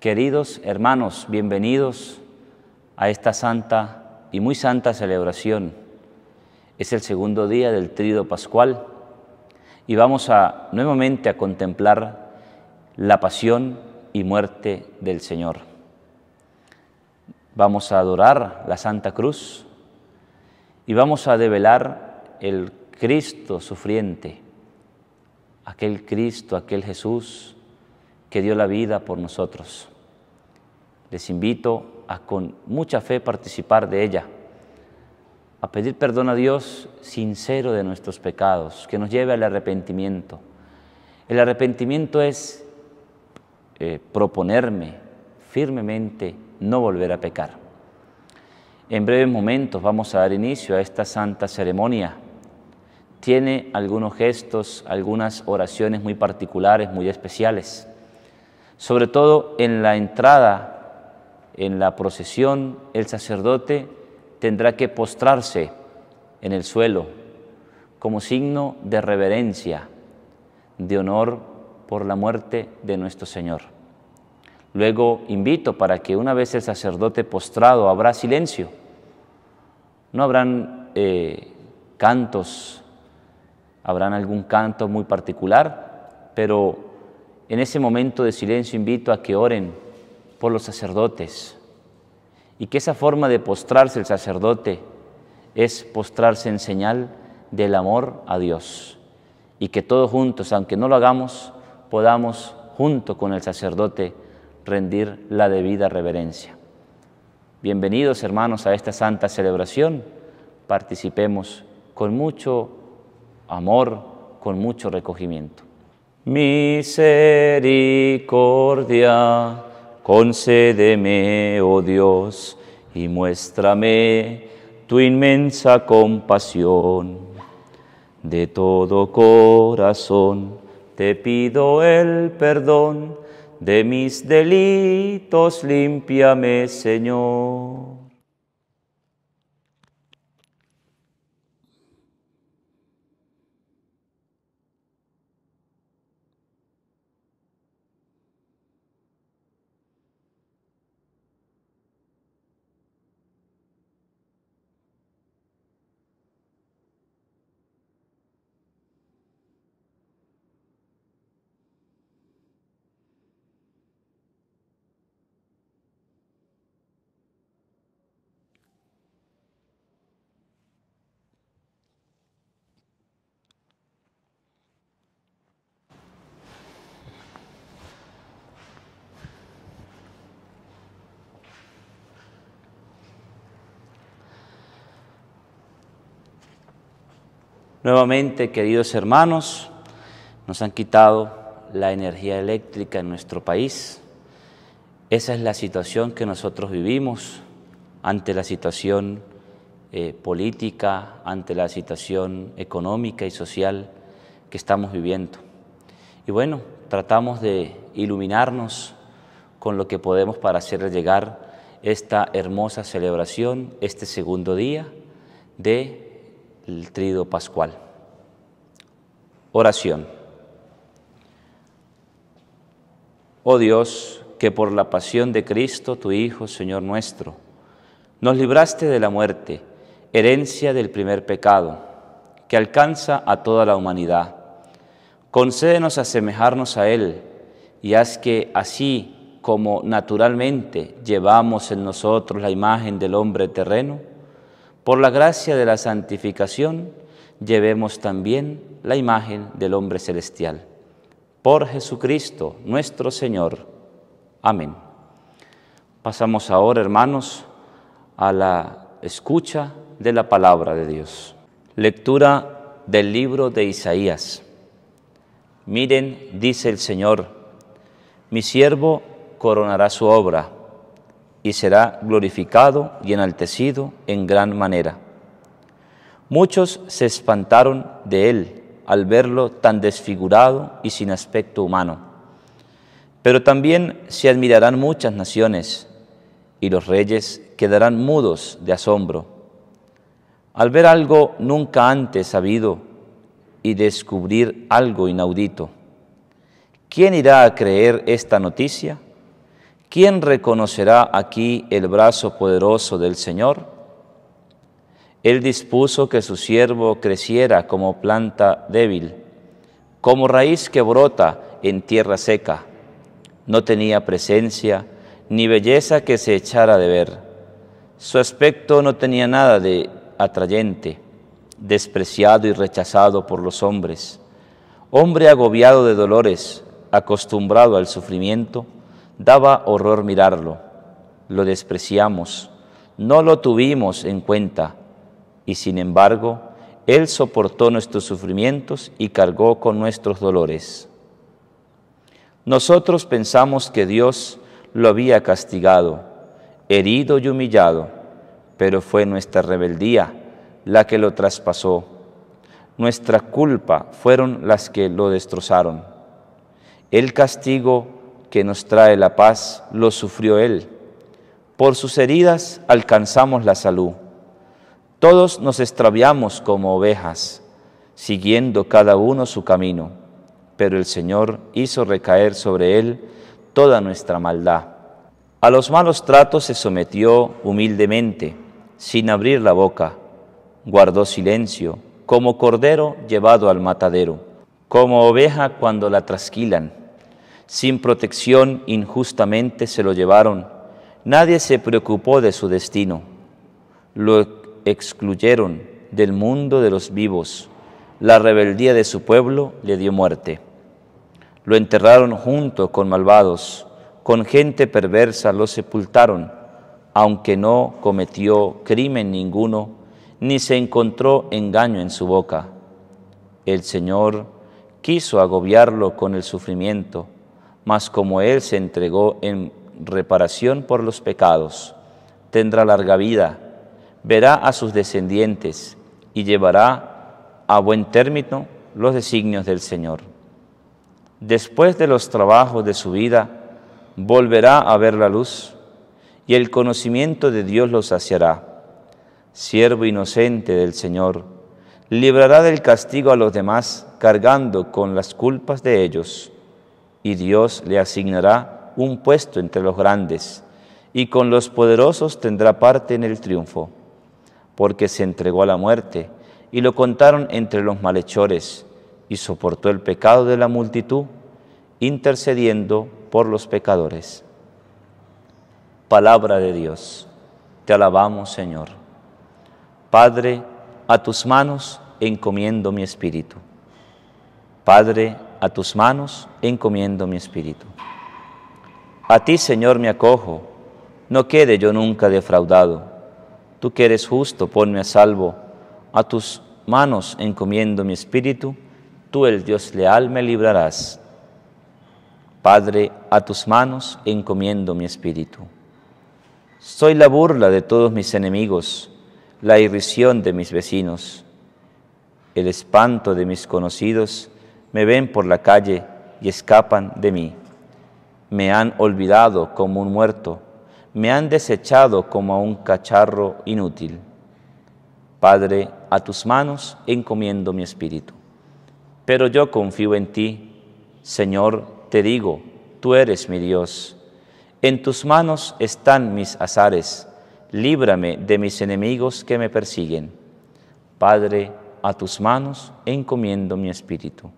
Queridos hermanos, bienvenidos a esta santa y muy santa celebración. Es el segundo día del Trído Pascual y vamos a nuevamente a contemplar la pasión y muerte del Señor. Vamos a adorar la Santa Cruz y vamos a develar el Cristo sufriente, aquel Cristo, aquel Jesús que dio la vida por nosotros. Les invito a con mucha fe participar de ella, a pedir perdón a Dios sincero de nuestros pecados, que nos lleve al arrepentimiento. El arrepentimiento es eh, proponerme firmemente no volver a pecar. En breves momentos vamos a dar inicio a esta santa ceremonia. Tiene algunos gestos, algunas oraciones muy particulares, muy especiales sobre todo en la entrada, en la procesión, el sacerdote tendrá que postrarse en el suelo como signo de reverencia, de honor por la muerte de nuestro Señor. Luego invito para que una vez el sacerdote postrado habrá silencio, no habrán eh, cantos, habrán algún canto muy particular, pero en ese momento de silencio invito a que oren por los sacerdotes y que esa forma de postrarse el sacerdote es postrarse en señal del amor a Dios y que todos juntos, aunque no lo hagamos, podamos junto con el sacerdote rendir la debida reverencia. Bienvenidos hermanos a esta santa celebración, participemos con mucho amor, con mucho recogimiento misericordia, concédeme, oh Dios, y muéstrame tu inmensa compasión. De todo corazón te pido el perdón de mis delitos, límpiame, Señor. Nuevamente, queridos hermanos, nos han quitado la energía eléctrica en nuestro país. Esa es la situación que nosotros vivimos ante la situación eh, política, ante la situación económica y social que estamos viviendo. Y bueno, tratamos de iluminarnos con lo que podemos para hacer llegar esta hermosa celebración, este segundo día de el trido pascual. Oración. Oh Dios, que por la pasión de Cristo, tu Hijo, Señor nuestro, nos libraste de la muerte, herencia del primer pecado, que alcanza a toda la humanidad. Concédenos asemejarnos a Él y haz que así como naturalmente llevamos en nosotros la imagen del hombre terreno, por la gracia de la santificación, llevemos también la imagen del hombre celestial. Por Jesucristo nuestro Señor. Amén. Pasamos ahora, hermanos, a la escucha de la palabra de Dios. Lectura del libro de Isaías. Miren, dice el Señor, mi siervo coronará su obra y será glorificado y enaltecido en gran manera. Muchos se espantaron de él al verlo tan desfigurado y sin aspecto humano. Pero también se admirarán muchas naciones y los reyes quedarán mudos de asombro al ver algo nunca antes sabido y descubrir algo inaudito. ¿Quién irá a creer esta noticia? ¿Quién reconocerá aquí el brazo poderoso del Señor? Él dispuso que su siervo creciera como planta débil, como raíz que brota en tierra seca. No tenía presencia ni belleza que se echara de ver. Su aspecto no tenía nada de atrayente, despreciado y rechazado por los hombres. Hombre agobiado de dolores, acostumbrado al sufrimiento, Daba horror mirarlo, lo despreciamos, no lo tuvimos en cuenta, y sin embargo, Él soportó nuestros sufrimientos y cargó con nuestros dolores. Nosotros pensamos que Dios lo había castigado, herido y humillado, pero fue nuestra rebeldía la que lo traspasó. Nuestra culpa fueron las que lo destrozaron. El castigo que nos trae la paz, lo sufrió Él. Por sus heridas alcanzamos la salud. Todos nos extraviamos como ovejas, siguiendo cada uno su camino, pero el Señor hizo recaer sobre Él toda nuestra maldad. A los malos tratos se sometió humildemente, sin abrir la boca. Guardó silencio, como cordero llevado al matadero, como oveja cuando la trasquilan sin protección injustamente se lo llevaron. Nadie se preocupó de su destino. Lo excluyeron del mundo de los vivos. La rebeldía de su pueblo le dio muerte. Lo enterraron junto con malvados, con gente perversa lo sepultaron, aunque no cometió crimen ninguno, ni se encontró engaño en su boca. El Señor quiso agobiarlo con el sufrimiento, mas como Él se entregó en reparación por los pecados, tendrá larga vida, verá a sus descendientes y llevará a buen término los designios del Señor. Después de los trabajos de su vida, volverá a ver la luz y el conocimiento de Dios lo saciará. Siervo inocente del Señor, librará del castigo a los demás, cargando con las culpas de ellos y Dios le asignará un puesto entre los grandes, y con los poderosos tendrá parte en el triunfo, porque se entregó a la muerte, y lo contaron entre los malhechores, y soportó el pecado de la multitud, intercediendo por los pecadores. Palabra de Dios, te alabamos Señor. Padre, a tus manos encomiendo mi espíritu. Padre, a tus manos encomiendo mi espíritu. A ti, Señor, me acojo, no quede yo nunca defraudado. Tú que eres justo, ponme a salvo. A tus manos encomiendo mi espíritu, tú el Dios leal me librarás. Padre, a tus manos encomiendo mi espíritu. Soy la burla de todos mis enemigos, la irrisión de mis vecinos, el espanto de mis conocidos, me ven por la calle y escapan de mí. Me han olvidado como un muerto, me han desechado como a un cacharro inútil. Padre, a tus manos encomiendo mi espíritu. Pero yo confío en ti, Señor, te digo, tú eres mi Dios. En tus manos están mis azares, líbrame de mis enemigos que me persiguen. Padre, a tus manos encomiendo mi espíritu.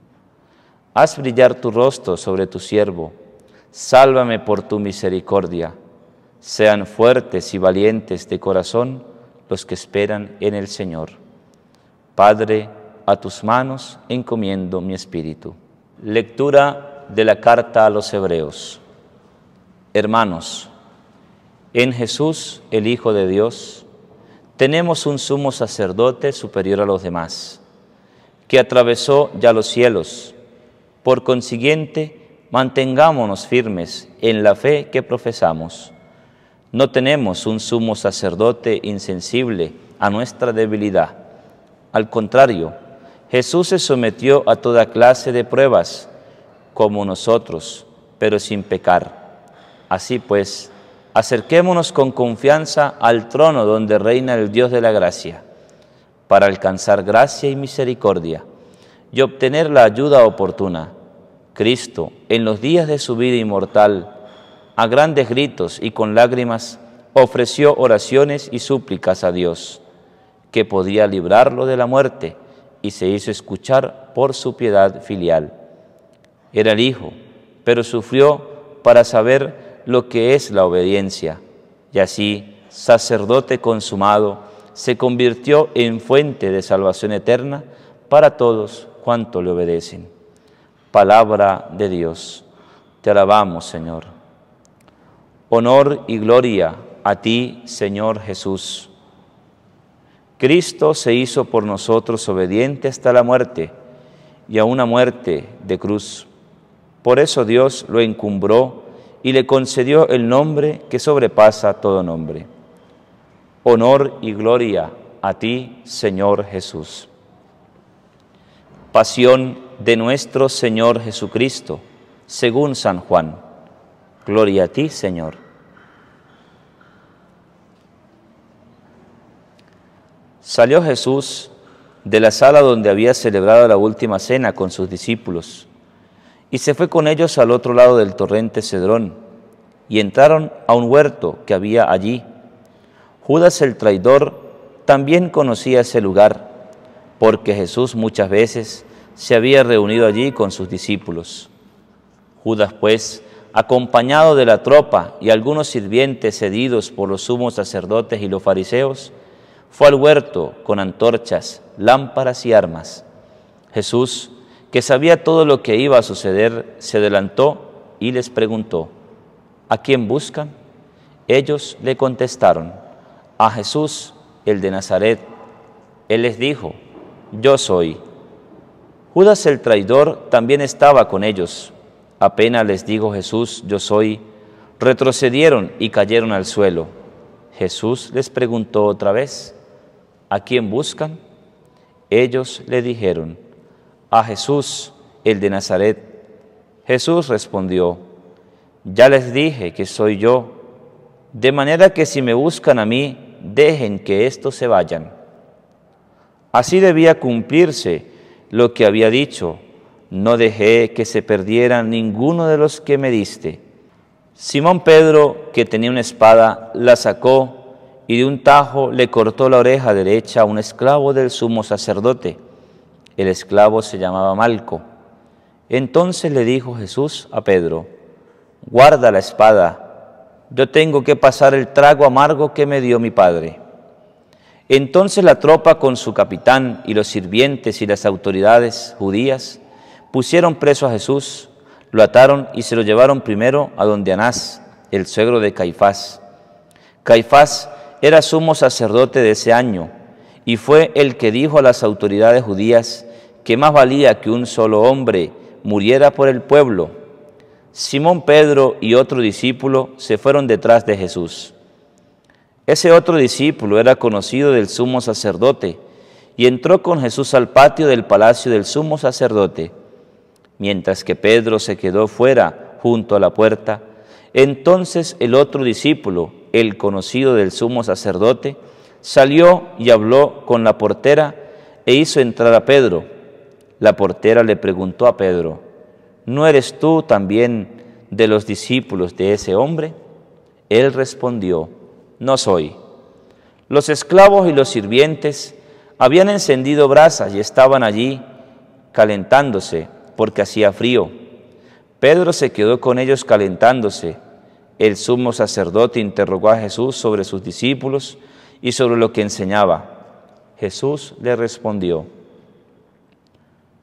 Haz brillar tu rostro sobre tu siervo, sálvame por tu misericordia. Sean fuertes y valientes de corazón los que esperan en el Señor. Padre, a tus manos encomiendo mi espíritu. Lectura de la carta a los Hebreos. Hermanos, en Jesús, el Hijo de Dios, tenemos un sumo sacerdote superior a los demás, que atravesó ya los cielos por consiguiente, mantengámonos firmes en la fe que profesamos. No tenemos un sumo sacerdote insensible a nuestra debilidad. Al contrario, Jesús se sometió a toda clase de pruebas, como nosotros, pero sin pecar. Así pues, acerquémonos con confianza al trono donde reina el Dios de la gracia, para alcanzar gracia y misericordia y obtener la ayuda oportuna. Cristo, en los días de su vida inmortal, a grandes gritos y con lágrimas, ofreció oraciones y súplicas a Dios, que podía librarlo de la muerte, y se hizo escuchar por su piedad filial. Era el Hijo, pero sufrió para saber lo que es la obediencia, y así, sacerdote consumado, se convirtió en fuente de salvación eterna para todos cuanto le obedecen. Palabra de Dios. Te alabamos, Señor. Honor y gloria a ti, Señor Jesús. Cristo se hizo por nosotros obediente hasta la muerte y a una muerte de cruz. Por eso Dios lo encumbró y le concedió el nombre que sobrepasa todo nombre. Honor y gloria a ti, Señor Jesús. Pasión de nuestro Señor Jesucristo, según San Juan. Gloria a ti, Señor. Salió Jesús de la sala donde había celebrado la última cena con sus discípulos y se fue con ellos al otro lado del torrente Cedrón y entraron a un huerto que había allí. Judas el traidor también conocía ese lugar porque Jesús muchas veces se había reunido allí con sus discípulos. Judas pues, acompañado de la tropa y algunos sirvientes cedidos por los sumos sacerdotes y los fariseos, fue al huerto con antorchas, lámparas y armas. Jesús, que sabía todo lo que iba a suceder, se adelantó y les preguntó, ¿a quién buscan? Ellos le contestaron, a Jesús, el de Nazaret. Él les dijo, yo soy. Judas el traidor también estaba con ellos. Apenas les dijo Jesús, yo soy, retrocedieron y cayeron al suelo. Jesús les preguntó otra vez, ¿A quién buscan? Ellos le dijeron, a Jesús, el de Nazaret. Jesús respondió, ya les dije que soy yo, de manera que si me buscan a mí, dejen que estos se vayan. Así debía cumplirse lo que había dicho, no dejé que se perdiera ninguno de los que me diste. Simón Pedro, que tenía una espada, la sacó y de un tajo le cortó la oreja derecha a un esclavo del sumo sacerdote. El esclavo se llamaba Malco. Entonces le dijo Jesús a Pedro, guarda la espada, yo tengo que pasar el trago amargo que me dio mi padre. Entonces la tropa con su capitán y los sirvientes y las autoridades judías pusieron preso a Jesús, lo ataron y se lo llevaron primero a donde Anás, el suegro de Caifás. Caifás era sumo sacerdote de ese año y fue el que dijo a las autoridades judías que más valía que un solo hombre muriera por el pueblo. Simón Pedro y otro discípulo se fueron detrás de Jesús. Ese otro discípulo era conocido del sumo sacerdote y entró con Jesús al patio del palacio del sumo sacerdote. Mientras que Pedro se quedó fuera junto a la puerta, entonces el otro discípulo, el conocido del sumo sacerdote, salió y habló con la portera e hizo entrar a Pedro. La portera le preguntó a Pedro, ¿no eres tú también de los discípulos de ese hombre? Él respondió, no soy. Los esclavos y los sirvientes habían encendido brasas y estaban allí calentándose porque hacía frío. Pedro se quedó con ellos calentándose el sumo sacerdote interrogó a Jesús sobre sus discípulos y sobre lo que enseñaba. Jesús le respondió,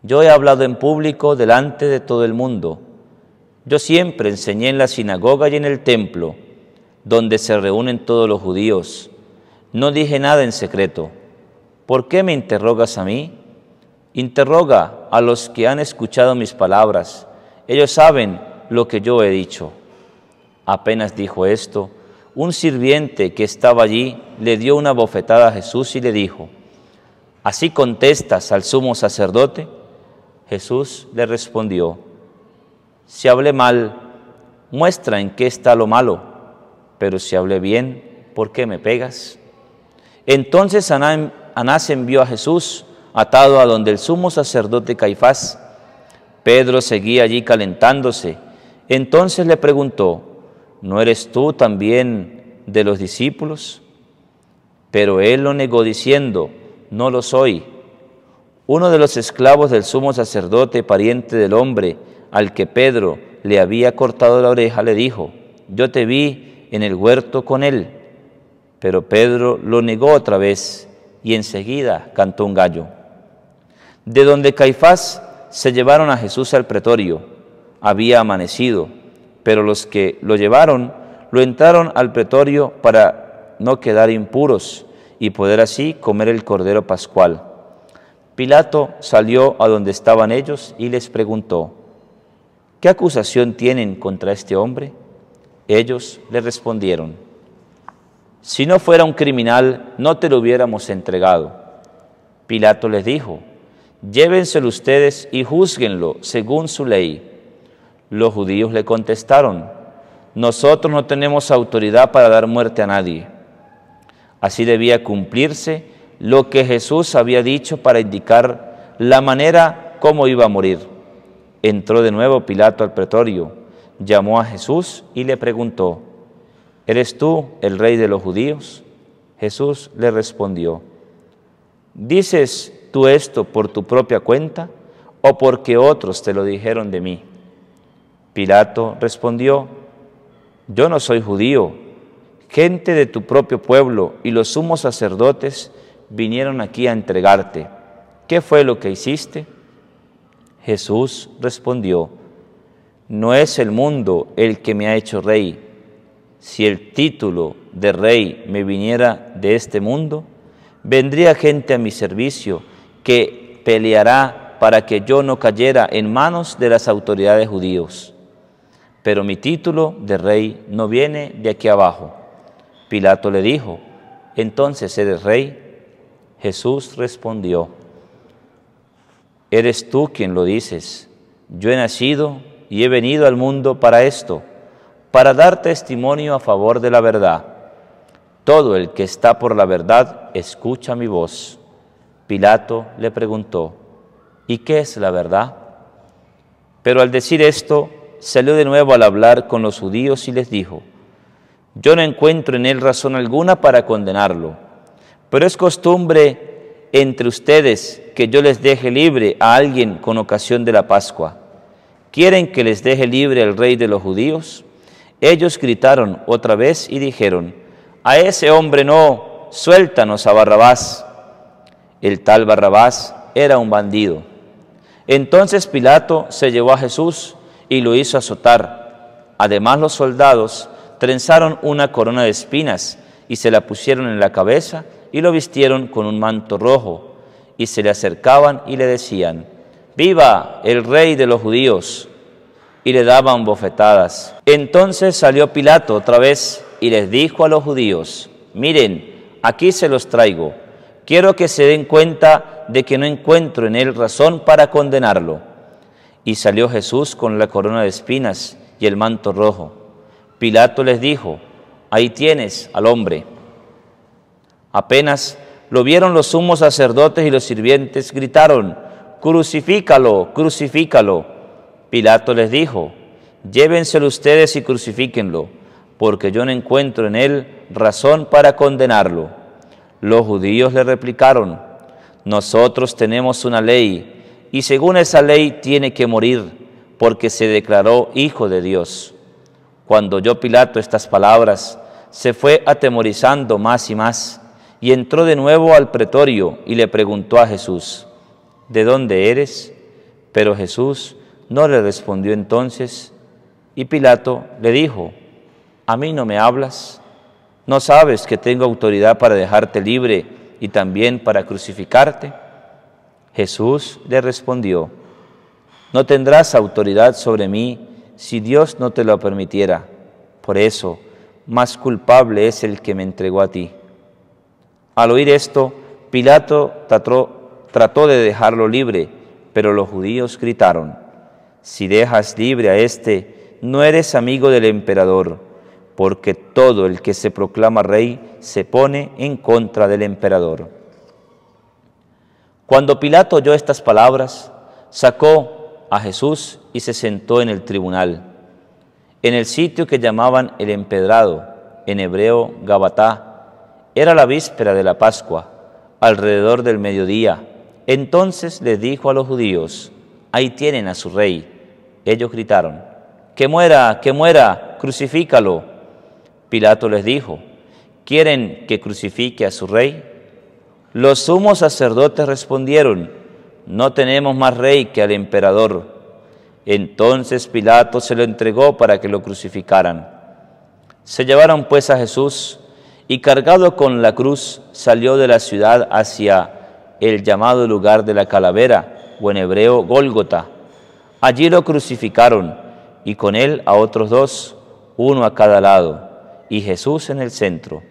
yo he hablado en público delante de todo el mundo. Yo siempre enseñé en la sinagoga y en el templo, donde se reúnen todos los judíos. No dije nada en secreto. ¿Por qué me interrogas a mí? Interroga a los que han escuchado mis palabras. Ellos saben lo que yo he dicho. Apenas dijo esto, un sirviente que estaba allí le dio una bofetada a Jesús y le dijo, ¿así contestas al sumo sacerdote? Jesús le respondió, si hablé mal, muestra en qué está lo malo, pero si hablé bien, ¿por qué me pegas? Entonces Anás envió a Jesús atado a donde el sumo sacerdote Caifás. Pedro seguía allí calentándose. Entonces le preguntó, ¿no eres tú también de los discípulos? Pero él lo negó diciendo, no lo soy. Uno de los esclavos del sumo sacerdote, pariente del hombre al que Pedro le había cortado la oreja, le dijo, yo te vi en el huerto con él. Pero Pedro lo negó otra vez y enseguida cantó un gallo. De donde Caifás se llevaron a Jesús al pretorio, había amanecido, pero los que lo llevaron lo entraron al pretorio para no quedar impuros y poder así comer el cordero pascual. Pilato salió a donde estaban ellos y les preguntó, ¿qué acusación tienen contra este hombre? Ellos le respondieron, si no fuera un criminal, no te lo hubiéramos entregado. Pilato les dijo, llévenselo ustedes y juzguenlo según su ley. Los judíos le contestaron, nosotros no tenemos autoridad para dar muerte a nadie. Así debía cumplirse lo que Jesús había dicho para indicar la manera cómo iba a morir. Entró de nuevo Pilato al pretorio, llamó a Jesús y le preguntó, ¿eres tú el rey de los judíos? Jesús le respondió, ¿dices tú esto por tu propia cuenta o porque otros te lo dijeron de mí? Pilato respondió, yo no soy judío, gente de tu propio pueblo y los sumos sacerdotes vinieron aquí a entregarte. ¿Qué fue lo que hiciste? Jesús respondió, no es el mundo el que me ha hecho rey. Si el título de rey me viniera de este mundo, vendría gente a mi servicio que peleará para que yo no cayera en manos de las autoridades judíos. Pero mi título de rey no viene de aquí abajo. Pilato le dijo, entonces eres rey. Jesús respondió, eres tú quien lo dices. Yo he nacido y he venido al mundo para esto, para dar testimonio a favor de la verdad. Todo el que está por la verdad escucha mi voz. Pilato le preguntó, ¿y qué es la verdad? Pero al decir esto, salió de nuevo al hablar con los judíos y les dijo, yo no encuentro en él razón alguna para condenarlo, pero es costumbre entre ustedes que yo les deje libre a alguien con ocasión de la Pascua. ¿Quieren que les deje libre al rey de los judíos? Ellos gritaron otra vez y dijeron, a ese hombre no, suéltanos a Barrabás. El tal Barrabás era un bandido. Entonces Pilato se llevó a Jesús y lo hizo azotar. Además los soldados trenzaron una corona de espinas y se la pusieron en la cabeza y lo vistieron con un manto rojo y se le acercaban y le decían, viva el rey de los judíos y le daban bofetadas. Entonces salió Pilato otra vez y les dijo a los judíos, miren, aquí se los traigo, quiero que se den cuenta de que no encuentro en él razón para condenarlo. Y salió Jesús con la corona de espinas y el manto rojo. Pilato les dijo, ahí tienes al hombre. Apenas lo vieron los sumos sacerdotes y los sirvientes, gritaron, crucifícalo, crucifícalo. Pilato les dijo, llévenselo ustedes y crucifíquenlo, porque yo no encuentro en él razón para condenarlo. Los judíos le replicaron, nosotros tenemos una ley, y según esa ley tiene que morir, porque se declaró hijo de Dios. Cuando oyó Pilato estas palabras, se fue atemorizando más y más, y entró de nuevo al pretorio y le preguntó a Jesús, ¿de dónde eres? Pero Jesús no le respondió entonces, y Pilato le dijo, ¿a mí no me hablas? ¿No sabes que tengo autoridad para dejarte libre y también para crucificarte? Jesús le respondió, no tendrás autoridad sobre mí si Dios no te lo permitiera. Por eso, más culpable es el que me entregó a ti. Al oír esto, Pilato trató, de dejarlo libre, pero los judíos gritaron, si dejas libre a éste, no eres amigo del emperador, porque todo el que se proclama rey se pone en contra del emperador. Cuando Pilato oyó estas palabras, sacó a Jesús y se sentó en el tribunal. en el sitio que llamaban el empedrado, en hebreo Gabatá. Era la víspera de la Pascua, alrededor del mediodía. Entonces les dijo a los judíos, ahí tienen a su rey. Ellos gritaron, que muera, que muera, crucifícalo. Pilato les dijo, ¿quieren que crucifique a su rey? Los sumos sacerdotes respondieron, no tenemos más rey que al emperador. Entonces Pilato se lo entregó para que lo crucificaran. Se llevaron pues a Jesús y cargado con la cruz salió de la ciudad hacia el llamado lugar de la calavera, o en hebreo Gólgota. Allí lo crucificaron y con él a otros dos, uno a cada lado, y Jesús en el centro.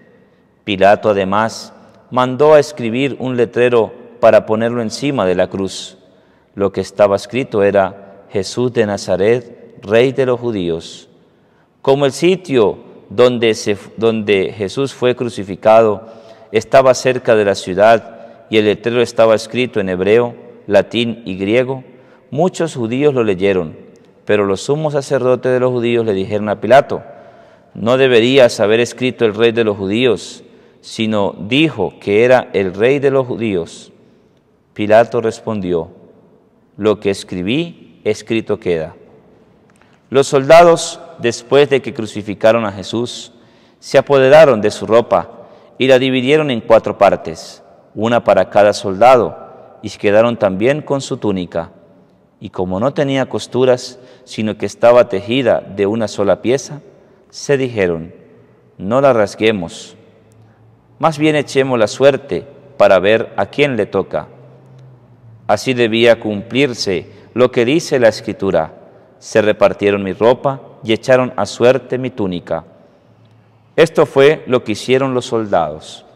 Pilato además mandó a escribir un letrero para ponerlo encima de la cruz. Lo que estaba escrito era Jesús de Nazaret, Rey de los judíos. Como el sitio donde, donde Jesús fue crucificado estaba cerca de la ciudad y el letrero estaba escrito en hebreo, latín y griego, muchos judíos lo leyeron, pero los sumos sacerdotes de los judíos le dijeron a Pilato, no deberías haber escrito el rey de los judíos, sino dijo que era el rey de los judíos. Pilato respondió, lo que escribí, escrito queda. Los soldados, después de que crucificaron a Jesús, se apoderaron de su ropa y la dividieron en cuatro partes, una para cada soldado, y se quedaron también con su túnica. Y como no tenía costuras, sino que estaba tejida de una sola pieza, se dijeron, no la rasguemos, más bien echemos la suerte para ver a quién le toca. Así debía cumplirse lo que dice la Escritura. Se repartieron mi ropa y echaron a suerte mi túnica. Esto fue lo que hicieron los soldados.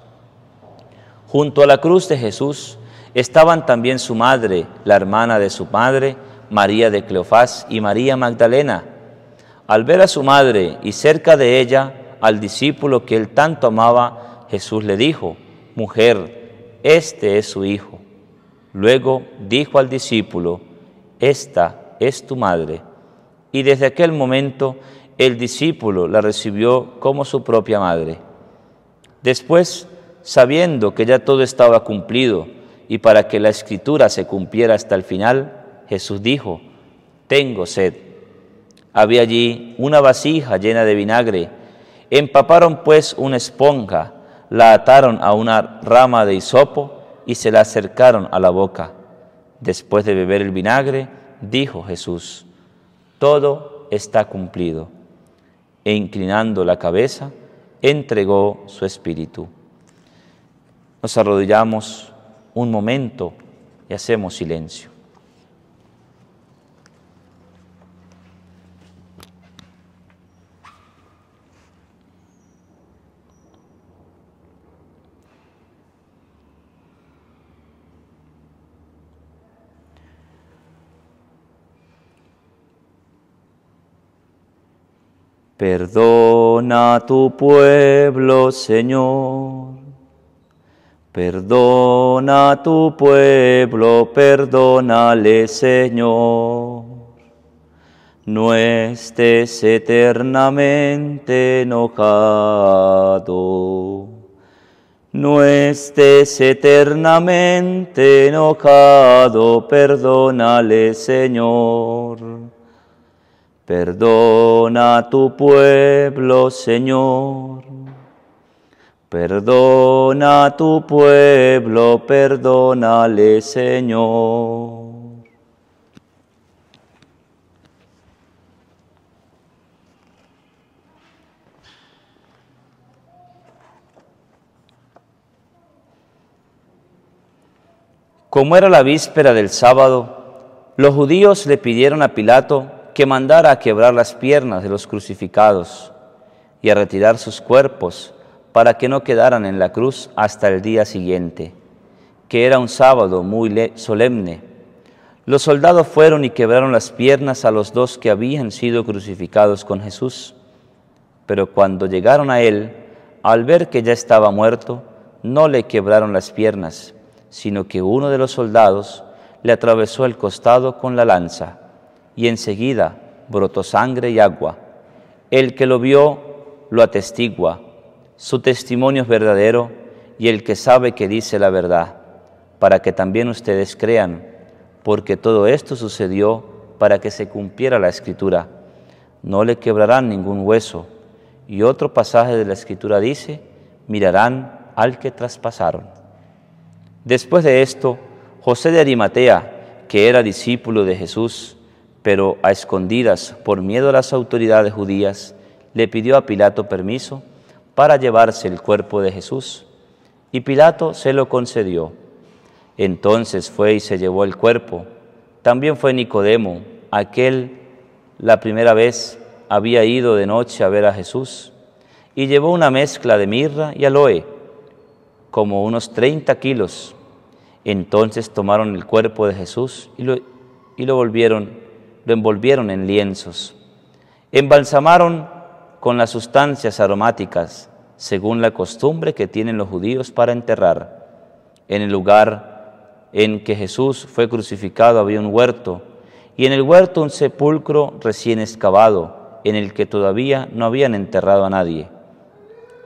Junto a la cruz de Jesús estaban también su madre, la hermana de su padre, María de Cleofás y María Magdalena. Al ver a su madre y cerca de ella al discípulo que él tanto amaba, Jesús le dijo, Mujer, este es su hijo. Luego dijo al discípulo, Esta es tu madre. Y desde aquel momento el discípulo la recibió como su propia madre. Después, sabiendo que ya todo estaba cumplido y para que la escritura se cumpliera hasta el final, Jesús dijo, Tengo sed. Había allí una vasija llena de vinagre. Empaparon pues una esponja, la ataron a una rama de hisopo y se la acercaron a la boca. Después de beber el vinagre, dijo Jesús, todo está cumplido. E inclinando la cabeza, entregó su espíritu. Nos arrodillamos un momento y hacemos silencio. Perdona a tu pueblo, Señor. Perdona a tu pueblo, perdónale, Señor. No estés eternamente enojado. No estés eternamente enojado, perdónale, Señor. Perdona a tu pueblo, Señor. Perdona a tu pueblo, perdónale, Señor. Como era la víspera del sábado, los judíos le pidieron a Pilato que mandara a quebrar las piernas de los crucificados y a retirar sus cuerpos para que no quedaran en la cruz hasta el día siguiente, que era un sábado muy solemne. Los soldados fueron y quebraron las piernas a los dos que habían sido crucificados con Jesús. Pero cuando llegaron a él, al ver que ya estaba muerto, no le quebraron las piernas, sino que uno de los soldados le atravesó el costado con la lanza y enseguida brotó sangre y agua. El que lo vio lo atestigua, su testimonio es verdadero y el que sabe que dice la verdad, para que también ustedes crean, porque todo esto sucedió para que se cumpliera la escritura. No le quebrarán ningún hueso. Y otro pasaje de la escritura dice, mirarán al que traspasaron. Después de esto, José de Arimatea, que era discípulo de Jesús, pero a escondidas por miedo a las autoridades judías, le pidió a Pilato permiso para llevarse el cuerpo de Jesús, y Pilato se lo concedió. Entonces fue y se llevó el cuerpo. También fue Nicodemo, aquel la primera vez había ido de noche a ver a Jesús, y llevó una mezcla de mirra y aloe, como unos 30 kilos. Entonces tomaron el cuerpo de Jesús y lo, y lo volvieron, lo envolvieron en lienzos. Embalsamaron con las sustancias aromáticas, según la costumbre que tienen los judíos para enterrar. En el lugar en que Jesús fue crucificado había un huerto, y en el huerto un sepulcro recién excavado, en el que todavía no habían enterrado a nadie.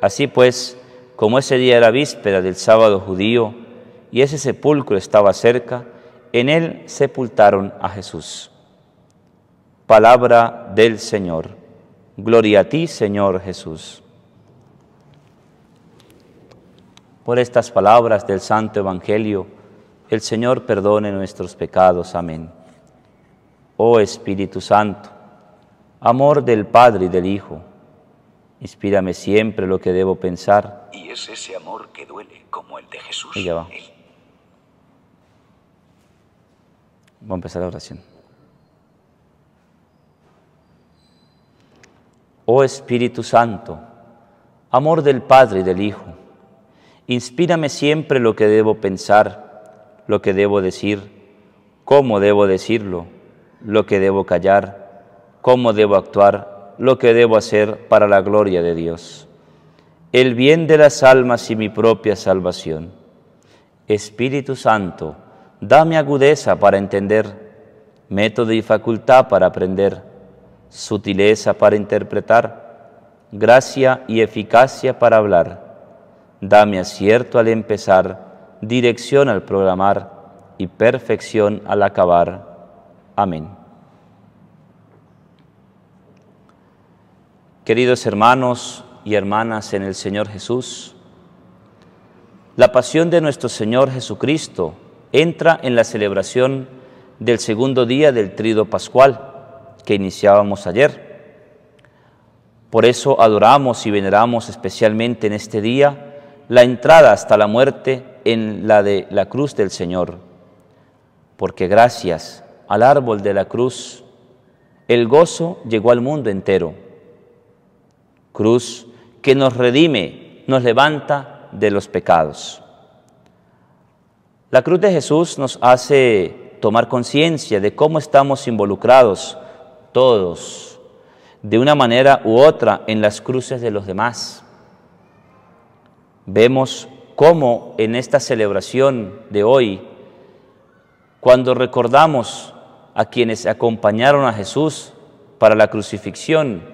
Así pues, como ese día era víspera del sábado judío, y ese sepulcro estaba cerca, en él sepultaron a Jesús. Palabra del Señor. Gloria a ti, Señor Jesús. Por estas palabras del Santo Evangelio, el Señor perdone nuestros pecados. Amén. Oh Espíritu Santo, amor del Padre y del Hijo, inspírame siempre lo que debo pensar. Y es ese amor que duele como el de Jesús. Y ya va. Vamos a empezar la oración. Oh Espíritu Santo, amor del Padre y del Hijo, inspírame siempre lo que debo pensar, lo que debo decir, cómo debo decirlo, lo que debo callar, cómo debo actuar, lo que debo hacer para la gloria de Dios, el bien de las almas y mi propia salvación. Espíritu Santo, dame agudeza para entender, método y facultad para aprender sutileza para interpretar, gracia y eficacia para hablar. Dame acierto al empezar, dirección al programar y perfección al acabar. Amén. Queridos hermanos y hermanas en el Señor Jesús, la pasión de nuestro Señor Jesucristo entra en la celebración del segundo día del trido pascual que iniciábamos ayer. Por eso adoramos y veneramos especialmente en este día la entrada hasta la muerte en la de la cruz del Señor, porque gracias al árbol de la cruz, el gozo llegó al mundo entero. Cruz que nos redime, nos levanta de los pecados. La cruz de Jesús nos hace tomar conciencia de cómo estamos involucrados todos, de una manera u otra, en las cruces de los demás. Vemos cómo en esta celebración de hoy, cuando recordamos a quienes acompañaron a Jesús para la crucifixión,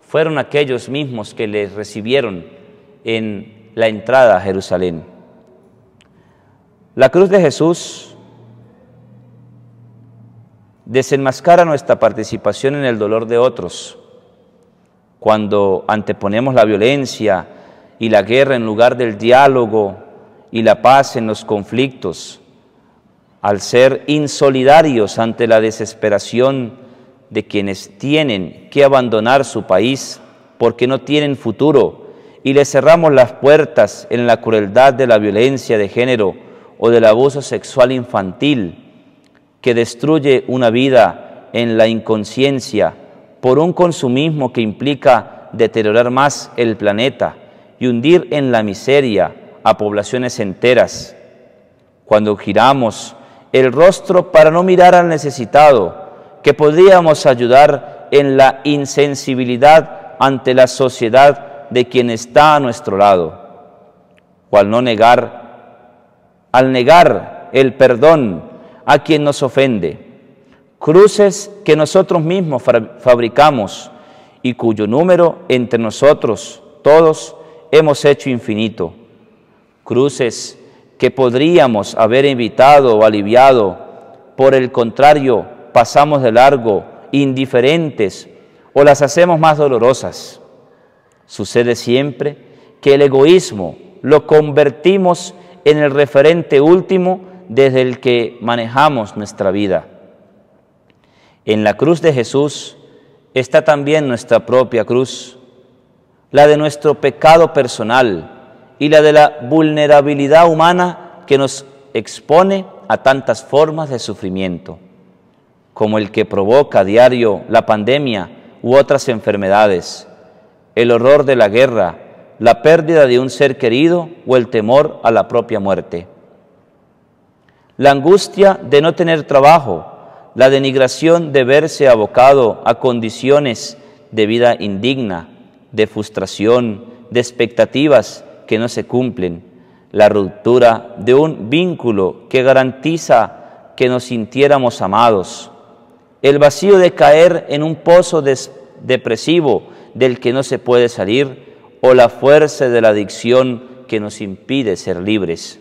fueron aquellos mismos que le recibieron en la entrada a Jerusalén. La cruz de Jesús desenmascara nuestra participación en el dolor de otros. Cuando anteponemos la violencia y la guerra en lugar del diálogo y la paz en los conflictos, al ser insolidarios ante la desesperación de quienes tienen que abandonar su país porque no tienen futuro y les cerramos las puertas en la crueldad de la violencia de género o del abuso sexual infantil, que destruye una vida en la inconsciencia por un consumismo que implica deteriorar más el planeta y hundir en la miseria a poblaciones enteras. Cuando giramos el rostro para no mirar al necesitado, que podríamos ayudar en la insensibilidad ante la sociedad de quien está a nuestro lado, o al no negar, al negar el perdón a quien nos ofende, cruces que nosotros mismos fabricamos y cuyo número entre nosotros todos hemos hecho infinito. Cruces que podríamos haber evitado o aliviado, por el contrario, pasamos de largo, indiferentes, o las hacemos más dolorosas. Sucede siempre que el egoísmo lo convertimos en el referente último desde el que manejamos nuestra vida. En la cruz de Jesús está también nuestra propia cruz, la de nuestro pecado personal y la de la vulnerabilidad humana que nos expone a tantas formas de sufrimiento, como el que provoca a diario la pandemia u otras enfermedades, el horror de la guerra, la pérdida de un ser querido o el temor a la propia muerte. La angustia de no tener trabajo, la denigración de verse abocado a condiciones de vida indigna, de frustración, de expectativas que no se cumplen, la ruptura de un vínculo que garantiza que nos sintiéramos amados, el vacío de caer en un pozo depresivo del que no se puede salir o la fuerza de la adicción que nos impide ser libres,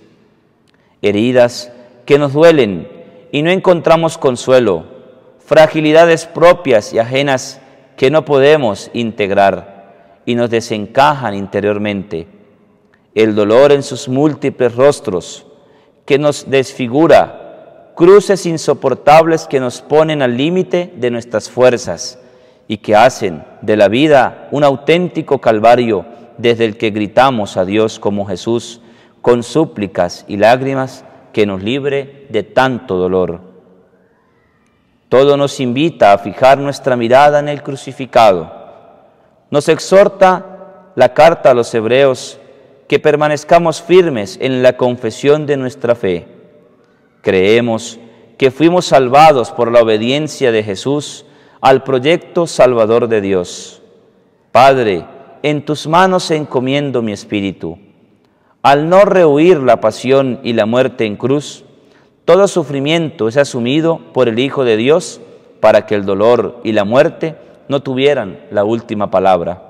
heridas que nos duelen y no encontramos consuelo, fragilidades propias y ajenas que no podemos integrar y nos desencajan interiormente, el dolor en sus múltiples rostros que nos desfigura, cruces insoportables que nos ponen al límite de nuestras fuerzas y que hacen de la vida un auténtico calvario desde el que gritamos a Dios como Jesús con súplicas y lágrimas que nos libre de tanto dolor. Todo nos invita a fijar nuestra mirada en el crucificado. Nos exhorta la carta a los hebreos que permanezcamos firmes en la confesión de nuestra fe. Creemos que fuimos salvados por la obediencia de Jesús al proyecto salvador de Dios. Padre, en tus manos encomiendo mi espíritu al no rehuir la pasión y la muerte en cruz, todo sufrimiento es asumido por el Hijo de Dios para que el dolor y la muerte no tuvieran la última palabra.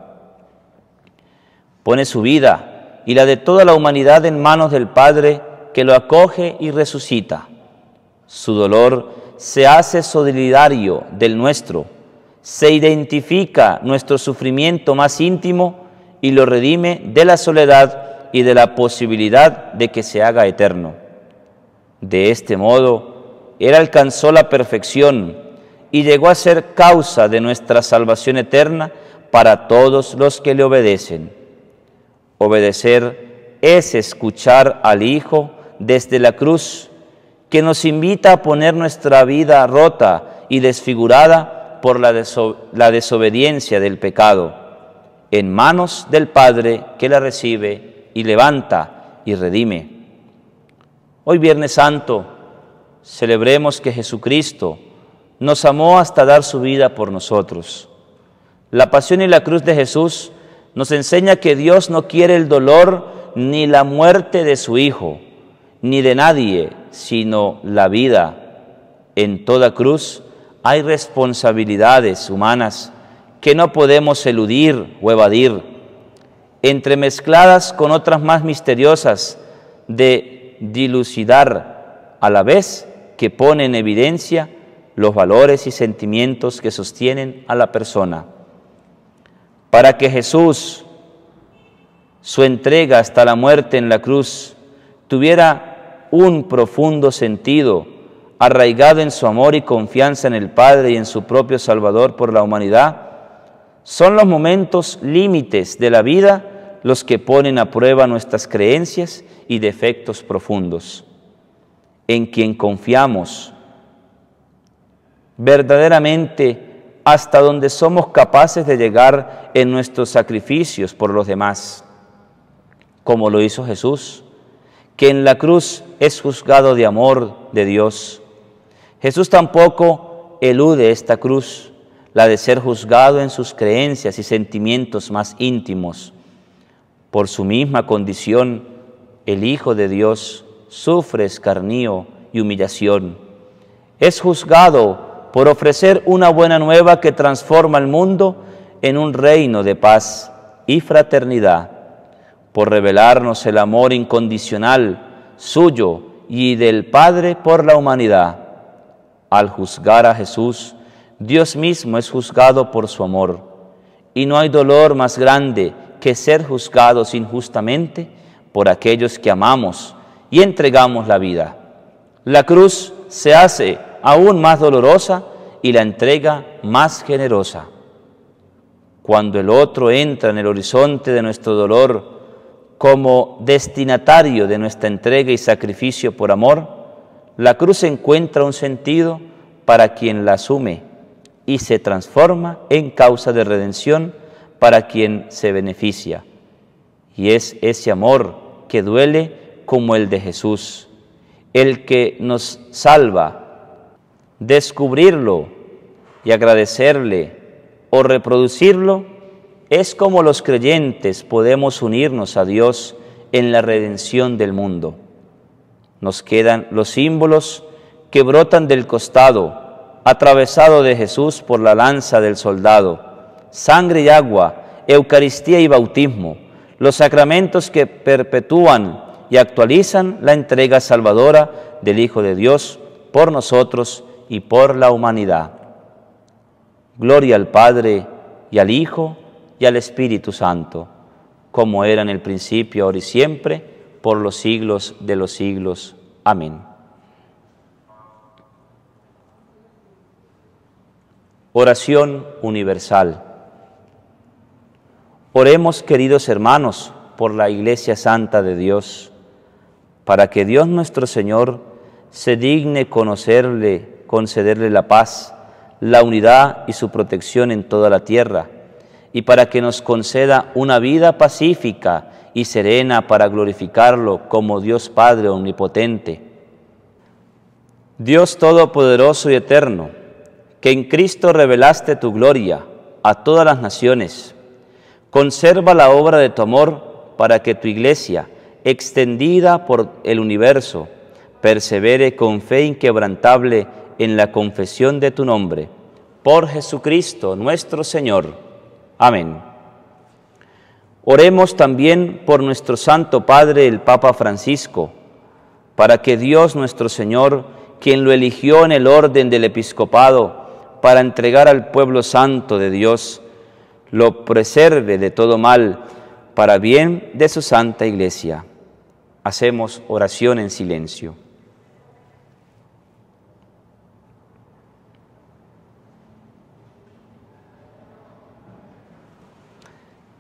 Pone su vida y la de toda la humanidad en manos del Padre que lo acoge y resucita. Su dolor se hace solidario del nuestro, se identifica nuestro sufrimiento más íntimo y lo redime de la soledad y de la posibilidad de que se haga eterno. De este modo, Él alcanzó la perfección y llegó a ser causa de nuestra salvación eterna para todos los que le obedecen. Obedecer es escuchar al Hijo desde la cruz, que nos invita a poner nuestra vida rota y desfigurada por la, la desobediencia del pecado en manos del Padre que la recibe y levanta y redime. Hoy Viernes Santo celebremos que Jesucristo nos amó hasta dar su vida por nosotros. La pasión y la cruz de Jesús nos enseña que Dios no quiere el dolor ni la muerte de su Hijo, ni de nadie, sino la vida. En toda cruz hay responsabilidades humanas que no podemos eludir o evadir entremezcladas con otras más misteriosas de dilucidar a la vez que pone en evidencia los valores y sentimientos que sostienen a la persona. Para que Jesús, su entrega hasta la muerte en la cruz, tuviera un profundo sentido, arraigado en su amor y confianza en el Padre y en su propio Salvador por la humanidad, son los momentos límites de la vida los que ponen a prueba nuestras creencias y defectos profundos, en quien confiamos verdaderamente hasta donde somos capaces de llegar en nuestros sacrificios por los demás, como lo hizo Jesús, que en la cruz es juzgado de amor de Dios. Jesús tampoco elude esta cruz, la de ser juzgado en sus creencias y sentimientos más íntimos por su misma condición, el Hijo de Dios sufre escarnío y humillación. Es juzgado por ofrecer una buena nueva que transforma el mundo en un reino de paz y fraternidad, por revelarnos el amor incondicional suyo y del Padre por la humanidad. Al juzgar a Jesús, Dios mismo es juzgado por su amor, y no hay dolor más grande que ser juzgados injustamente por aquellos que amamos y entregamos la vida. La cruz se hace aún más dolorosa y la entrega más generosa. Cuando el otro entra en el horizonte de nuestro dolor como destinatario de nuestra entrega y sacrificio por amor, la cruz encuentra un sentido para quien la asume y se transforma en causa de redención para quien se beneficia. Y es ese amor que duele como el de Jesús, el que nos salva. Descubrirlo y agradecerle o reproducirlo es como los creyentes podemos unirnos a Dios en la redención del mundo. Nos quedan los símbolos que brotan del costado, atravesado de Jesús por la lanza del soldado, sangre y agua, Eucaristía y bautismo, los sacramentos que perpetúan y actualizan la entrega salvadora del Hijo de Dios por nosotros y por la humanidad. Gloria al Padre y al Hijo y al Espíritu Santo, como era en el principio, ahora y siempre, por los siglos de los siglos. Amén. Oración universal. Oremos, queridos hermanos, por la Iglesia Santa de Dios, para que Dios nuestro Señor se digne conocerle, concederle la paz, la unidad y su protección en toda la tierra y para que nos conceda una vida pacífica y serena para glorificarlo como Dios Padre Omnipotente. Dios Todopoderoso y Eterno, que en Cristo revelaste tu gloria a todas las naciones, conserva la obra de tu amor para que tu iglesia, extendida por el universo, persevere con fe inquebrantable en la confesión de tu nombre. Por Jesucristo nuestro Señor. Amén. Oremos también por nuestro Santo Padre, el Papa Francisco, para que Dios nuestro Señor, quien lo eligió en el orden del episcopado para entregar al pueblo santo de Dios, lo preserve de todo mal para bien de su santa iglesia. Hacemos oración en silencio.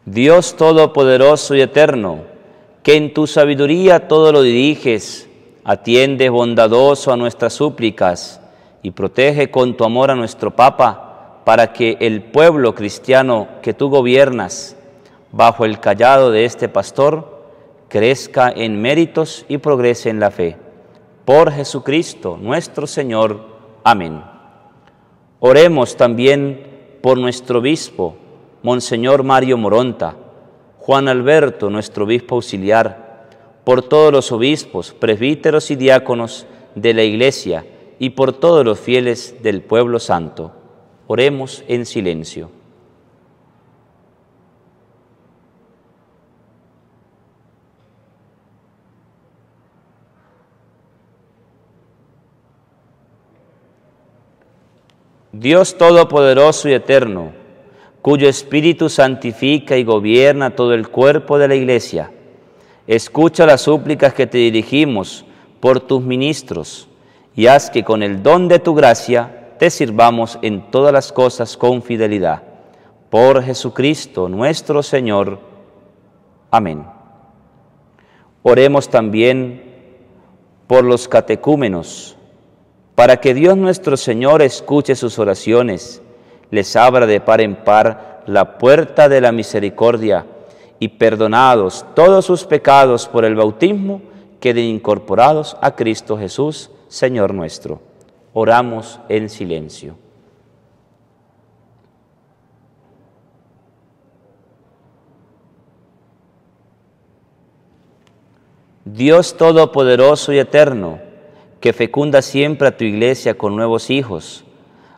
Dios Todopoderoso y Eterno, que en tu sabiduría todo lo diriges, atiende bondadoso a nuestras súplicas y protege con tu amor a nuestro Papa, para que el pueblo cristiano que tú gobiernas, bajo el callado de este pastor, crezca en méritos y progrese en la fe. Por Jesucristo nuestro Señor. Amén. Oremos también por nuestro obispo, Monseñor Mario Moronta, Juan Alberto, nuestro obispo auxiliar, por todos los obispos, presbíteros y diáconos de la Iglesia y por todos los fieles del pueblo santo. Oremos en silencio. Dios Todopoderoso y Eterno, cuyo Espíritu santifica y gobierna todo el cuerpo de la Iglesia. Escucha las súplicas que te dirigimos por tus ministros y haz que con el don de tu gracia te sirvamos en todas las cosas con fidelidad. Por Jesucristo nuestro Señor. Amén. Oremos también por los catecúmenos, para que Dios nuestro Señor escuche sus oraciones les abra de par en par la puerta de la misericordia y perdonados todos sus pecados por el bautismo, queden incorporados a Cristo Jesús, Señor nuestro. Oramos en silencio. Dios Todopoderoso y Eterno, que fecunda siempre a tu iglesia con nuevos hijos,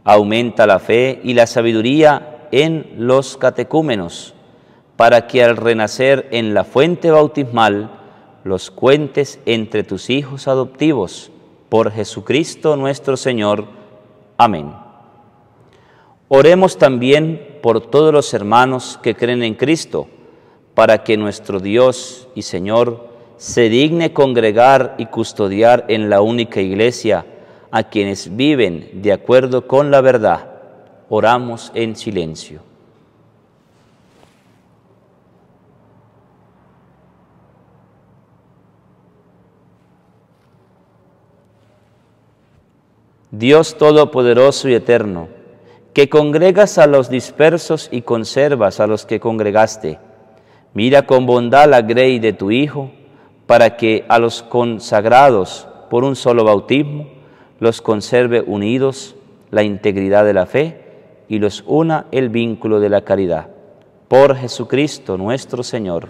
aumenta la fe y la sabiduría en los catecúmenos, para que al renacer en la fuente bautismal los cuentes entre tus hijos adoptivos, por Jesucristo nuestro Señor. Amén. Oremos también por todos los hermanos que creen en Cristo, para que nuestro Dios y Señor se digne congregar y custodiar en la única iglesia a quienes viven de acuerdo con la verdad. Oramos en silencio. Dios Todopoderoso y Eterno, que congregas a los dispersos y conservas a los que congregaste, mira con bondad la grey de tu Hijo, para que a los consagrados por un solo bautismo los conserve unidos la integridad de la fe y los una el vínculo de la caridad. Por Jesucristo nuestro Señor.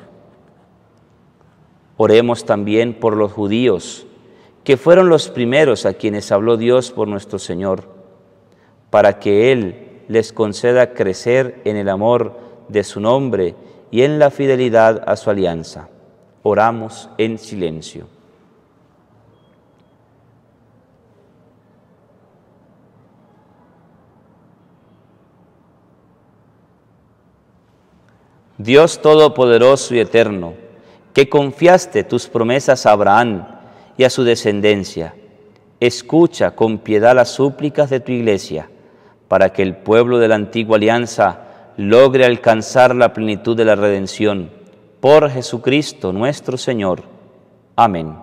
Oremos también por los judíos, que fueron los primeros a quienes habló Dios por nuestro Señor, para que Él les conceda crecer en el amor de su nombre y en la fidelidad a su alianza. Oramos en silencio. Dios Todopoderoso y Eterno, que confiaste tus promesas a Abraham, y a su descendencia. Escucha con piedad las súplicas de tu iglesia, para que el pueblo de la antigua alianza logre alcanzar la plenitud de la redención. Por Jesucristo nuestro Señor. Amén.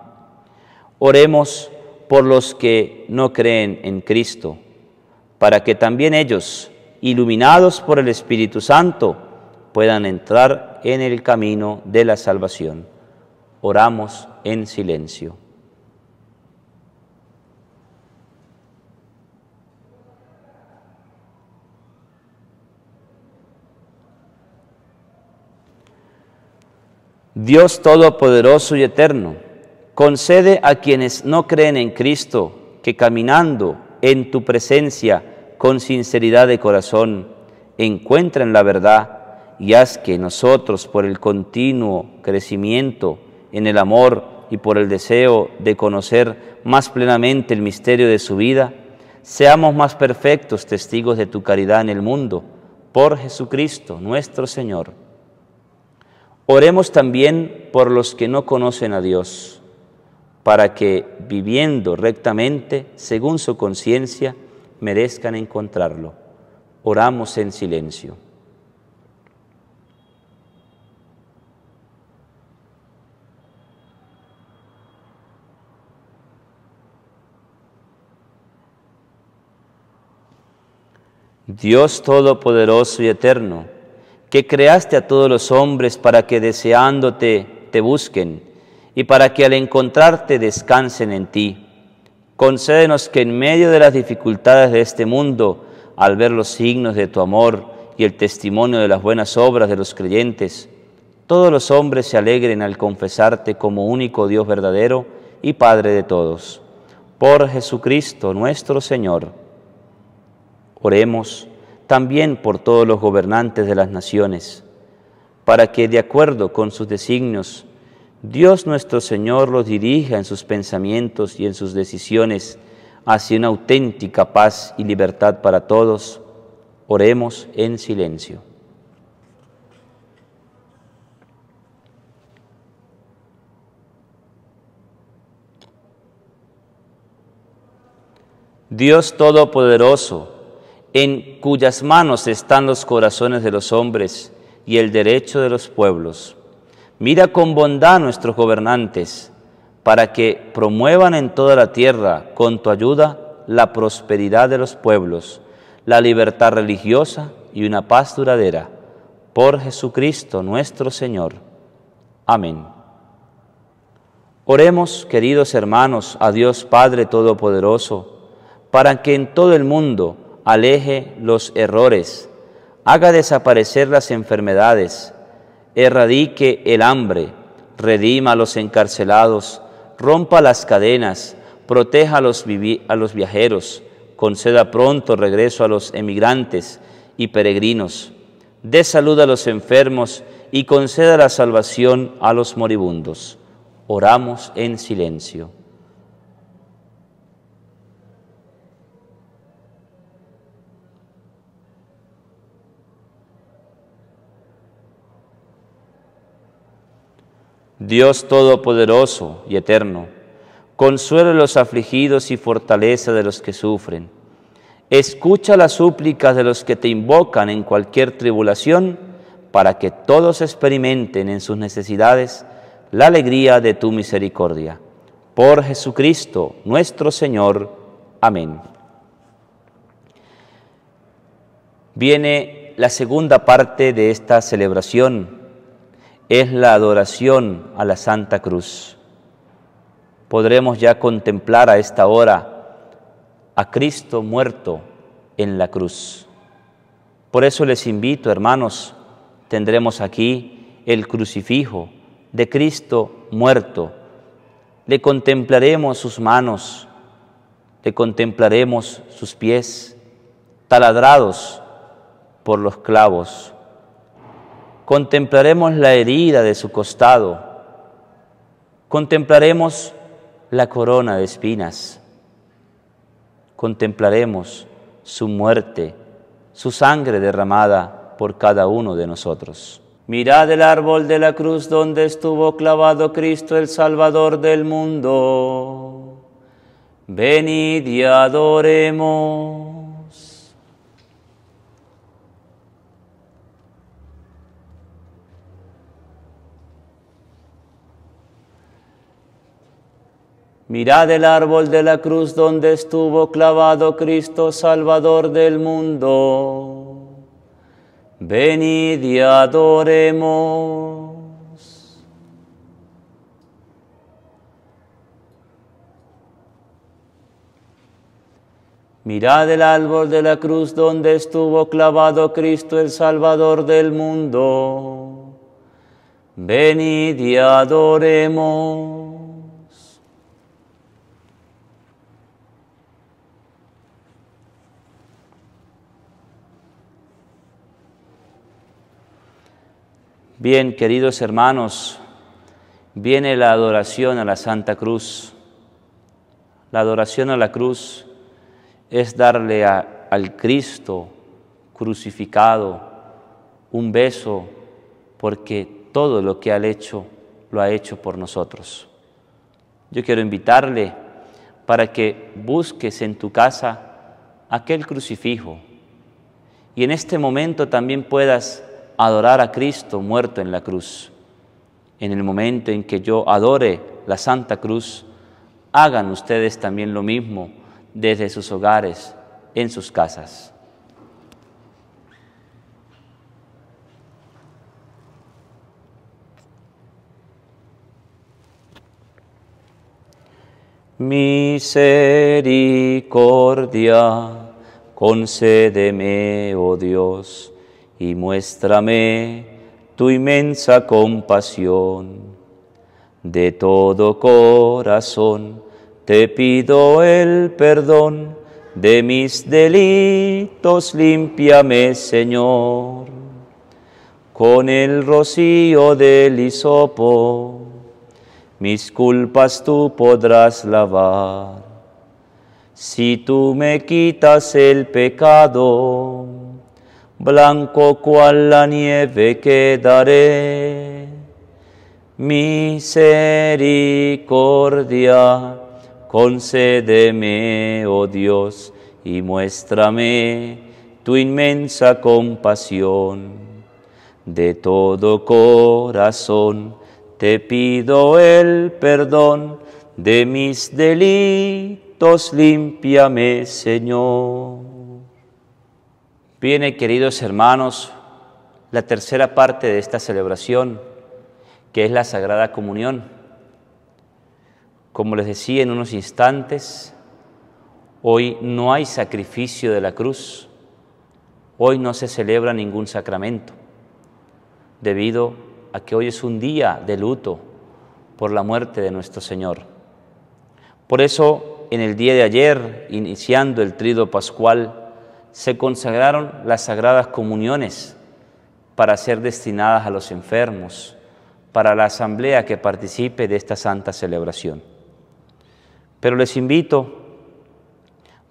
Oremos por los que no creen en Cristo, para que también ellos, iluminados por el Espíritu Santo, puedan entrar en el camino de la salvación. Oramos en silencio. Dios Todopoderoso y Eterno, concede a quienes no creen en Cristo que caminando en tu presencia con sinceridad de corazón encuentren la verdad y haz que nosotros por el continuo crecimiento en el amor y por el deseo de conocer más plenamente el misterio de su vida, seamos más perfectos testigos de tu caridad en el mundo, por Jesucristo nuestro Señor. Oremos también por los que no conocen a Dios, para que, viviendo rectamente, según su conciencia, merezcan encontrarlo. Oramos en silencio. Dios Todopoderoso y Eterno, que creaste a todos los hombres para que deseándote te busquen y para que al encontrarte descansen en ti. Concédenos que en medio de las dificultades de este mundo, al ver los signos de tu amor y el testimonio de las buenas obras de los creyentes, todos los hombres se alegren al confesarte como único Dios verdadero y Padre de todos. Por Jesucristo nuestro Señor. Oremos también por todos los gobernantes de las naciones, para que de acuerdo con sus designios, Dios nuestro Señor los dirija en sus pensamientos y en sus decisiones hacia una auténtica paz y libertad para todos. Oremos en silencio. Dios Todopoderoso, en cuyas manos están los corazones de los hombres y el derecho de los pueblos. Mira con bondad a nuestros gobernantes, para que promuevan en toda la tierra, con tu ayuda, la prosperidad de los pueblos, la libertad religiosa y una paz duradera. Por Jesucristo nuestro Señor. Amén. Oremos, queridos hermanos, a Dios Padre Todopoderoso, para que en todo el mundo aleje los errores, haga desaparecer las enfermedades, erradique el hambre, redima a los encarcelados, rompa las cadenas, proteja a los, viajeros, conceda pronto regreso a los emigrantes y peregrinos, dé salud a los enfermos y conceda la salvación a los moribundos. Oramos en silencio. Dios Todopoderoso y Eterno, consuela a los afligidos y fortaleza de los que sufren. Escucha las súplicas de los que te invocan en cualquier tribulación, para que todos experimenten en sus necesidades la alegría de tu misericordia. Por Jesucristo nuestro Señor. Amén. Viene la segunda parte de esta celebración es la adoración a la Santa Cruz. Podremos ya contemplar a esta hora a Cristo muerto en la cruz. Por eso les invito, hermanos, tendremos aquí el crucifijo de Cristo muerto. Le contemplaremos sus manos, le contemplaremos sus pies, taladrados por los clavos contemplaremos la herida de su costado, contemplaremos la corona de espinas, contemplaremos su muerte, su sangre derramada por cada uno de nosotros. Mirad el árbol de la cruz donde estuvo clavado Cristo el Salvador del mundo. Venid y adoremos. Mirad el árbol de la cruz donde estuvo clavado Cristo Salvador del mundo. Venid y adoremos. Mirad el árbol de la cruz donde estuvo clavado Cristo el Salvador del mundo. Venid y adoremos. Bien, queridos hermanos, viene la adoración a la Santa Cruz. La adoración a la cruz es darle al Cristo crucificado un beso porque todo lo que ha hecho lo ha hecho por nosotros. Yo quiero invitarle para que busques en tu casa aquel crucifijo y en este momento también puedas adorar a Cristo muerto en la cruz. En el momento en que yo adore la Santa Cruz, hagan ustedes también lo mismo desde sus hogares, en sus casas. Misericordia, concédeme, oh Dios y muéstrame tu inmensa compasión. De todo corazón te pido el perdón de mis delitos, límpiame, Señor, con el rocío del hisopo, mis culpas tú podrás lavar. Si tú me quitas el pecado, blanco cual la nieve quedaré. Misericordia, concédeme, oh Dios, y muéstrame tu inmensa compasión. De todo corazón te pido el perdón de mis delitos, límpiame, Señor. Viene, queridos hermanos, la tercera parte de esta celebración, que es la Sagrada Comunión. Como les decía en unos instantes, hoy no hay sacrificio de la cruz, hoy no se celebra ningún sacramento, debido a que hoy es un día de luto por la muerte de nuestro Señor. Por eso, en el día de ayer, iniciando el trido pascual, se consagraron las sagradas comuniones para ser destinadas a los enfermos, para la asamblea que participe de esta santa celebración. Pero les invito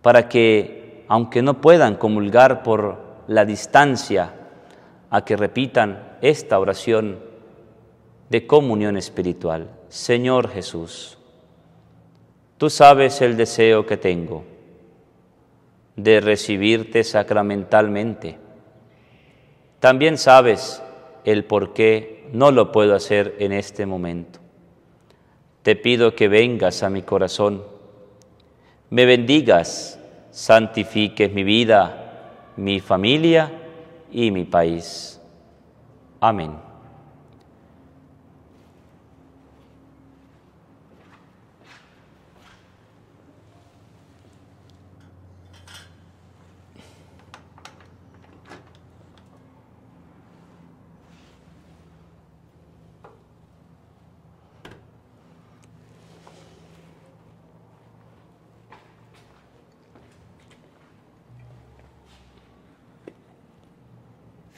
para que, aunque no puedan comulgar por la distancia, a que repitan esta oración de comunión espiritual. Señor Jesús, tú sabes el deseo que tengo de recibirte sacramentalmente. También sabes el por qué no lo puedo hacer en este momento. Te pido que vengas a mi corazón, me bendigas, santifiques mi vida, mi familia y mi país. Amén.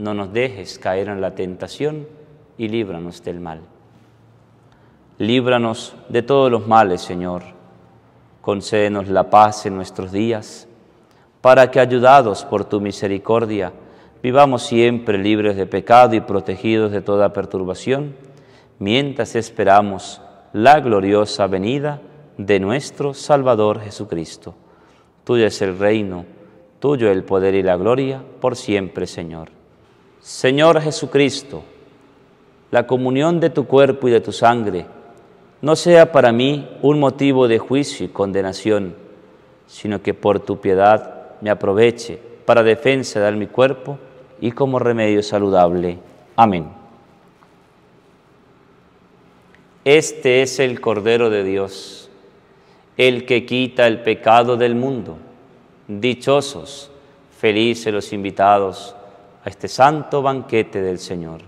no nos dejes caer en la tentación y líbranos del mal. Líbranos de todos los males, Señor. Concédenos la paz en nuestros días, para que, ayudados por tu misericordia, vivamos siempre libres de pecado y protegidos de toda perturbación, mientras esperamos la gloriosa venida de nuestro Salvador Jesucristo. Tuyo es el reino, tuyo el poder y la gloria, por siempre, Señor. Señor Jesucristo, la comunión de tu cuerpo y de tu sangre no sea para mí un motivo de juicio y condenación, sino que por tu piedad me aproveche para defensa de mi cuerpo y como remedio saludable. Amén. Este es el Cordero de Dios, el que quita el pecado del mundo. Dichosos, felices los invitados a este santo banquete del Señor.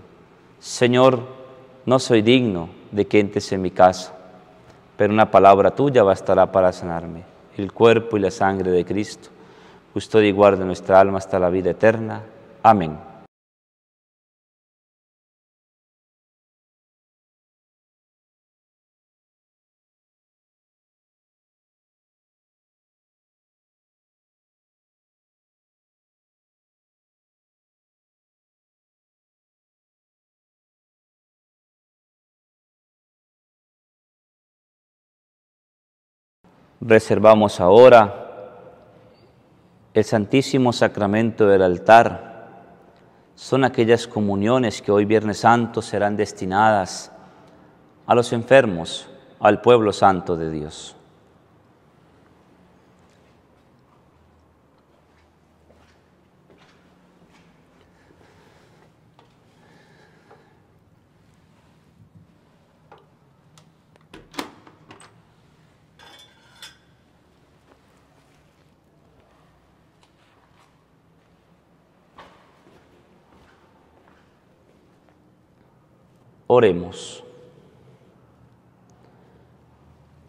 Señor, no soy digno de que entres en mi casa, pero una palabra tuya bastará para sanarme. El cuerpo y la sangre de Cristo, custodia y guarde nuestra alma hasta la vida eterna. Amén. Reservamos ahora el Santísimo Sacramento del altar. Son aquellas comuniones que hoy Viernes Santo serán destinadas a los enfermos, al pueblo santo de Dios. Oremos.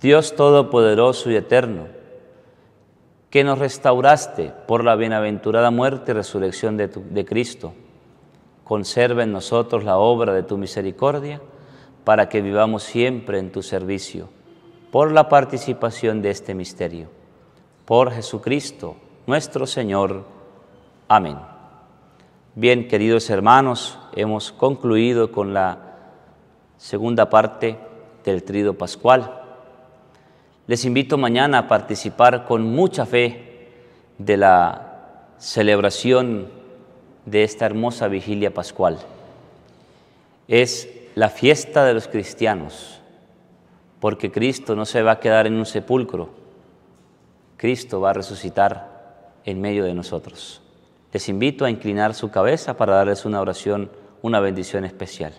Dios Todopoderoso y Eterno, que nos restauraste por la bienaventurada muerte y resurrección de, de Cristo, conserva en nosotros la obra de tu misericordia para que vivamos siempre en tu servicio, por la participación de este misterio. Por Jesucristo, nuestro Señor. Amén. Bien, queridos hermanos, hemos concluido con la segunda parte del trido pascual. Les invito mañana a participar con mucha fe de la celebración de esta hermosa vigilia pascual. Es la fiesta de los cristianos, porque Cristo no se va a quedar en un sepulcro, Cristo va a resucitar en medio de nosotros. Les invito a inclinar su cabeza para darles una oración, una bendición especial.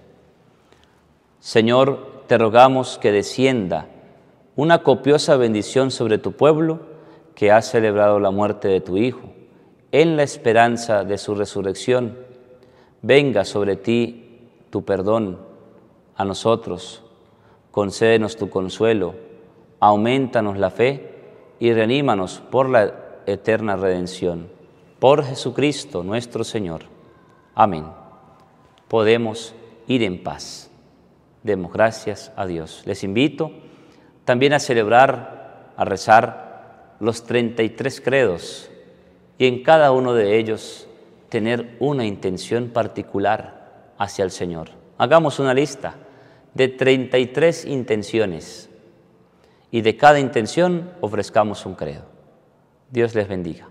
Señor, te rogamos que descienda una copiosa bendición sobre tu pueblo que ha celebrado la muerte de tu Hijo, en la esperanza de su resurrección. Venga sobre ti tu perdón a nosotros, concédenos tu consuelo, aumentanos la fe y reanímanos por la eterna redención. Por Jesucristo nuestro Señor. Amén. Podemos ir en paz. Demos gracias a Dios. Les invito también a celebrar, a rezar los 33 credos y en cada uno de ellos tener una intención particular hacia el Señor. Hagamos una lista de 33 intenciones y de cada intención ofrezcamos un credo. Dios les bendiga.